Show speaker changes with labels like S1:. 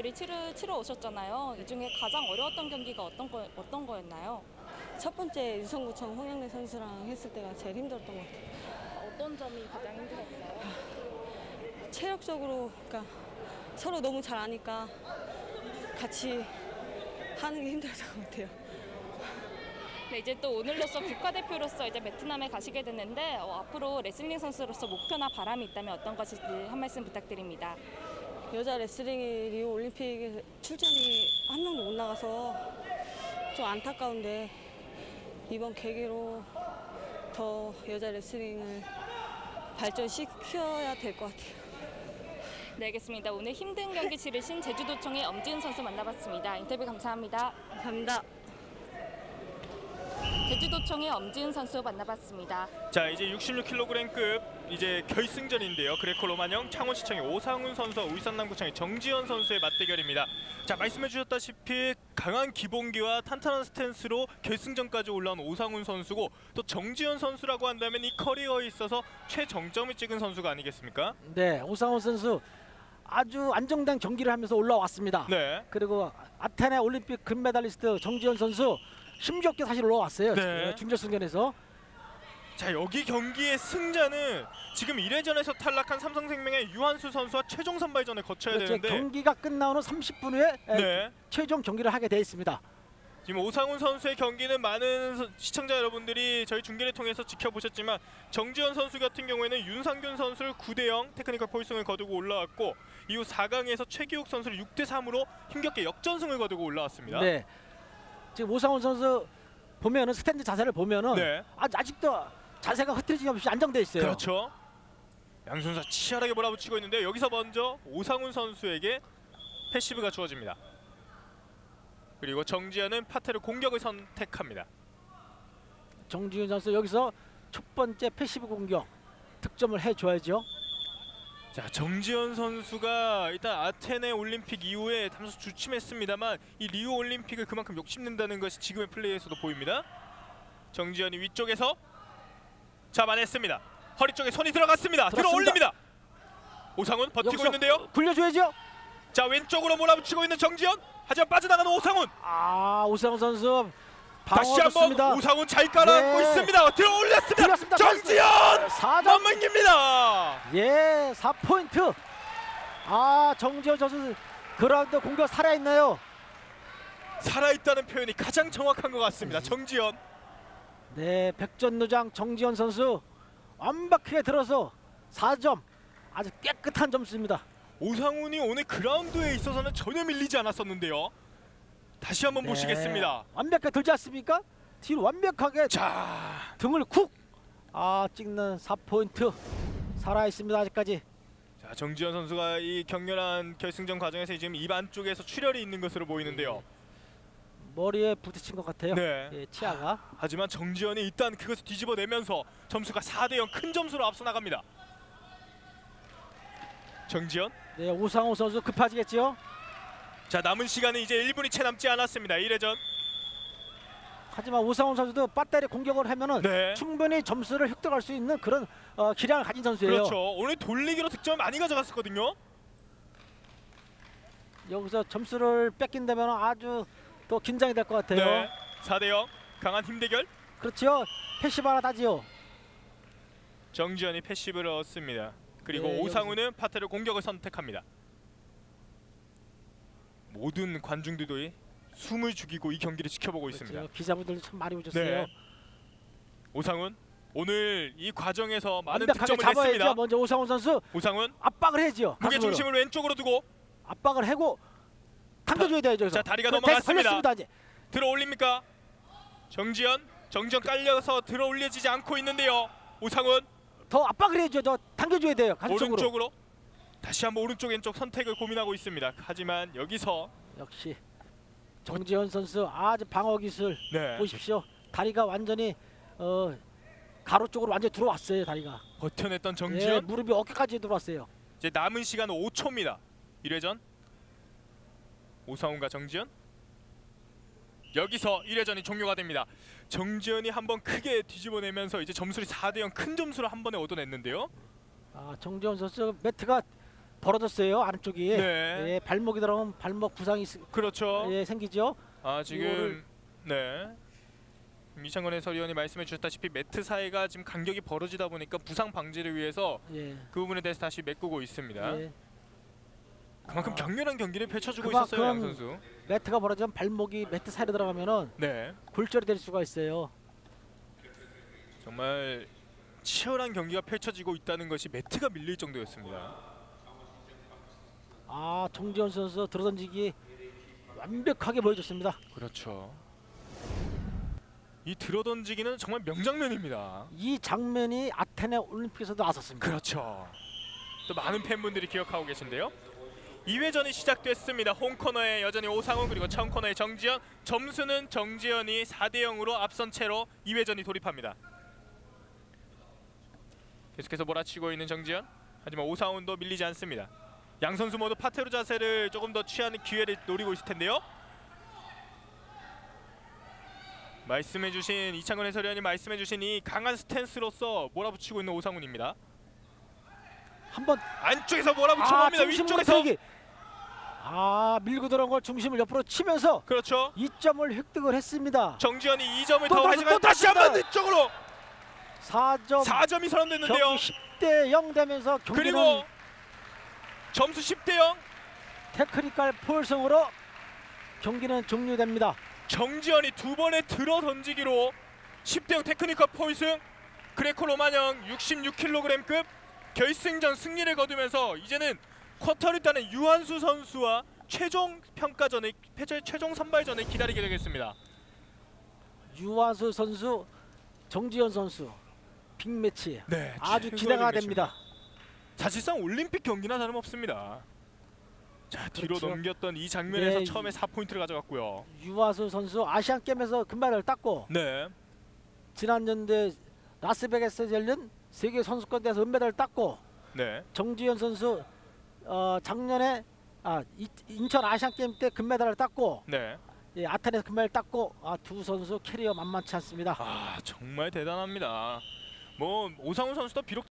S1: 경기를 치르, 치러 오셨잖아요. 이 중에 가장 어려웠던 경기가 어떤 거 어떤 거였나요?
S2: 첫 번째 유성구청 홍영래 선수랑 했을 때가 제일 힘들었던 것 같아요.
S1: 어떤 점이 가장 힘들었어요?
S2: 체력적으로 그러니까 서로 너무 잘 아니까 같이 하는 게 힘들었던 것 같아요.
S1: 네, 이제 또 오늘로서 국가대표로서 이제 베트남에 가시게 됐는데 어, 앞으로 레슬링 선수로서 목표나 바람이 있다면 어떤 것인지 한 말씀 부탁드립니다.
S2: 여자 레슬링이 리우 올림픽에 출전이 한 명도 못 나가서 좀 안타까운데 이번 계기로 더 여자 레슬링을 발전시켜야 될 것 같아요.
S1: 네, 알겠습니다. 오늘 힘든 경기 치르신 제주도청의 엄지은 선수 만나봤습니다. 인터뷰 감사합니다.
S2: 감사합니다.
S1: 제주도청의 엄지은 선수 만나봤습니다.
S3: 자 이제 66kg급 이제 결승전인데요. 그레코 로마형 창원시청의 오상훈 선수와 울산남구청의 정지현 선수의 맞대결입니다. 자 말씀해 주셨다시피 강한 기본기와 탄탄한 스탠스로 결승전까지 올라온 오상훈 선수고 또 정지현 선수라고 한다면 이 커리어에 있어서 최정점을 찍은 선수가 아니겠습니까?
S4: 네, 오상훈 선수 아주 안정된 경기를 하면서 올라왔습니다.
S3: 네.
S4: 그리고 아테네 올림픽 금메달리스트 정지현 선수 힘겹게 사실 올라왔어요.
S3: 네.
S4: 준결승전에서.
S3: 자 여기 경기의 승자는 지금 1회전에서 탈락한 삼성생명의 유한수 선수와 최종 선발전을 거쳐야
S4: 그렇죠.
S3: 되는데
S4: 경기가 끝나고 30분 후에 에,
S3: 네.
S4: 최종 경기를 하게 돼 있습니다.
S3: 지금 오상훈 선수의 경기는 많은 서- 시청자 여러분들이 저희 중계를 통해서 지켜보셨지만 정지현 선수 같은 경우에는 윤상균 선수를 9대 0 테크니컬 포이승을 거두고 올라왔고 이후 4강에서 최기욱 선수를 6대 3으로 힘겹게 역전승을 거두고 올라왔습니다.
S4: 네. 지금 오상훈 선수 보면은 스탠드 자세를 보면은
S3: 네.
S4: 아, 아직도 자세가 흐트러짐 없이 안정돼 있어요.
S3: 그렇죠. 양 선수가 치열하게 몰아붙이고 있는데 여기서 먼저 오상훈 선수에게 패시브가 주어집니다. 그리고 정지현은 파테르 공격을 선택합니다.
S4: 정지현 선수 여기서 첫 번째 패시브 공격 득점을 해줘야죠.
S3: 자 정지현 선수가 일단 아테네 올림픽 이후에 다소 주춤했습니다만 이 리우 올림픽을 그만큼 욕심낸다는 것이 지금의 플레이에서도 보입니다. 정지현이 위쪽에서 잡아냈습니다. 허리 쪽에 손이 들어갔습니다. 들어. 올립니다. 오상훈 버티고 있는데요.
S4: 굴려줘야죠.
S3: 자 왼쪽으로 몰아붙이고 있는 정지현. 하지만 빠져나가는 오상훈.
S4: 아 오상훈 선수
S3: 다시 한번. 오상훈 잘 깔아앉고
S4: 네.
S3: 있습니다. 들어 올렸습니다.
S4: 들렸습니다.
S3: 정지현
S4: 4점
S3: 넘깁니다.
S4: 예 4포인트 아 정지현 선수 그라운드 공격 살아있나요
S3: 살아있다는 표현이 가장 정확한 것 같습니다. 정지현.
S4: 네 백전노장 정지현 선수 완벽하게 들어서 4점 아주 깨끗한 점수입니다
S3: 오상훈이 오늘 그라운드에 있어서는 전혀 밀리지 않았었는데요. 다시 한번
S4: 네.
S3: 보시겠습니다.
S4: 완벽하게 들지 않습니까 뒤로 완벽하게
S3: 자,
S4: 등을 쿡 아 찍는 4포인트 살아있습니다 아직까지
S3: 자 정지현 선수가 이 격렬한 결승전 과정에서 지금 입 안 쪽에서 출혈이 있는 것으로 보이는데요.
S4: 머리에 부딪힌 것 같아요
S3: 네.
S4: 예, 치아가
S3: 하지만 정지현이 일단 그것을 뒤집어내면서 점수가 4대 0 큰 점수로 앞서 나갑니다. 정지현.
S4: 네 오상호 선수 급하지겠죠
S3: 자 남은 시간은 이제 1분이 채 남지 않았습니다. 1회전.
S4: 하지만 오상훈 선수도 배터리 공격을 하면은
S3: 네.
S4: 충분히 점수를 획득할 수 있는 그런 어, 기량을 가진 선수예요.
S3: 그렇죠. 오늘 돌리기로 득점을 많이 가져갔었거든요.
S4: 여기서 점수를 뺏긴다면 아주 또 긴장이 될 것 같아요.
S3: 네. 4대 0 강한 힘 대결.
S4: 그렇죠. 패시브 하나 따지요.
S3: 정지현이 패시브를 얻습니다. 그리고
S4: 네,
S3: 오상훈은 파테르 공격을 선택합니다. 모든 관중들도 숨을 죽이고 이 경기를 지켜보고 있습니다.
S4: 그렇죠. 기자분들도 참 많이 오셨어요.
S3: 네. 오상훈 오늘 이 과정에서 많은 득점을
S4: 잡아야죠.
S3: 냈습니다.
S4: 먼저 오상훈 선수
S3: 오상훈
S4: 압박을 해야죠.
S3: 무게. 중심을 왼쪽으로 두고
S4: 압박을 하고 당겨줘야 돼요.
S3: 자, 다리가 넘어갔습니다.
S4: 걸렸습니다, 이제.
S3: 들어 올립니까? 정지현 정지현 깔려서 들어 올려지지 않고 있는데요. 오상훈
S4: 더 압박을 해야죠. 더 당겨줘야 돼요. 가슴 쪽으로.
S3: 오른쪽으로 다시 한번 오른쪽 왼쪽 선택을 고민하고 있습니다. 하지만 여기서
S4: 역시 정지현 선수 아주 방어 기술
S3: 네
S4: 보십시오. 다리가 완전히 어, 가로 쪽으로 완전히 들어왔어요. 다리가.
S3: 버텨냈던
S4: 예,
S3: 정지현
S4: 무릎이 어깨까지 들어왔어요.
S3: 이제 남은 시간은 5초입니다. 1회전 오상훈과 정지현 여기서 1회전이 종료가 됩니다. 정지현이 한번 크게 뒤집어내면서 이제 점수를 4대 0 큰 점수를 한 번에 얻어냈는데요.
S4: 아, 정지현 선수 매트가 벌어졌어요 안쪽이.
S3: 네.
S4: 예, 발목이 들어가면 발목 부상이 스-
S3: 그렇죠.
S4: 예, 생기죠.
S3: 아 지금 네 이창건 해설위원이 말씀해 주셨다시피 매트 사이가 지금 간격이 벌어지다 보니까 부상 방지를 위해서
S4: 예.
S3: 그 부분에 대해서 다시 메꾸고 있습니다.
S4: 예.
S3: 그만큼
S4: 아.
S3: 격렬한 경기를 펼쳐주고 있었어요 양 선수.
S4: 매트가 벌어지면 발목이 매트 사이로 들어가면은
S3: 네
S4: 골절이 될 수가 있어요.
S3: 정말 치열한 경기가 펼쳐지고 있다는 것이 매트가 밀릴 정도였습니다.
S4: 아 정지현 선수 들어던지기 완벽하게 보여줬습니다.
S3: 그렇죠. 이 들어던지기는 정말 명장면입니다.
S4: 이 장면이 아테네 올림픽에서도 나섰습니다.
S3: 그렇죠. 또 많은 팬분들이 기억하고 계신데요. 2회전이 시작됐습니다. 홈 코너에 여전히 오상훈 그리고 차원 코너에 정지현. 점수는 정지현이 4대 0으로 앞선 채로 2회전이 돌입합니다. 계속해서 몰아치고 있는 정지현. 하지만 오상훈도 밀리지 않습니다. 양 선수 모두 파테로 자세를 조금 더 취하는 기회를 노리고 있을 텐데요. 말씀해주신 이창근 해설위원이 말씀해주신 이 강한 스탠스로서 몰아붙이고 있는 오상훈입니다.
S4: 한번
S3: 안쪽에서 몰아붙여
S4: 아
S3: 봅니다. 위쪽에서
S4: 틀기. 아 밀고 들어온 걸 중심을 옆으로 치면서
S3: 그렇죠.
S4: 2점을 획득을 했습니다.
S3: 정지현이 2점을 또더
S4: 다시,
S3: 하지만
S4: 또
S3: 다시 한번
S4: 한번!
S3: 뒤쪽으로
S4: 4점
S3: 4점이 선언됐는데요.
S4: 경기 10대 0 되면서 경기는
S3: 그리고 점수 10대 0.
S4: 테크니컬 폴승으로 경기는 종료됩니다.
S3: 정지현이 두 번의 들어 던지기로 10대 0 테크니컬 폴승 그레코 로마형 66kg급 결승전 승리를 거두면서 이제는 쿼터를 따는 류한수 선수와 최종 평가전의 최종 선발전을 기다리게 되겠습니다.
S4: 류한수 선수, 정지현 선수 빅매치
S3: 네,
S4: 아주 기대가
S3: 매치입니다.
S4: 됩니다.
S3: 사실상 올림픽 경기나 다름없습니다. 자 뒤로
S4: 그렇죠.
S3: 넘겼던 이 장면에서
S4: 네,
S3: 처음에 4포인트를 가져갔고요.
S4: 유아수 선수 아시안 게임에서 금메달을 땄고
S3: 네,
S4: 지난 연대 라스베가스에서 열린 세계 선수권 대회에서 은메달을 땄고
S3: 네,
S4: 정지현 선수 어, 작년에 아, 이- 인천 아시안 게임 때 금메달을 땄고
S3: 네.
S4: 예, 아테네에서 금메달 땄고 아, 두 선수 캐리어 만만치 않습니다.
S3: 아 정말 대단합니다. 뭐 오상훈 선수도 비록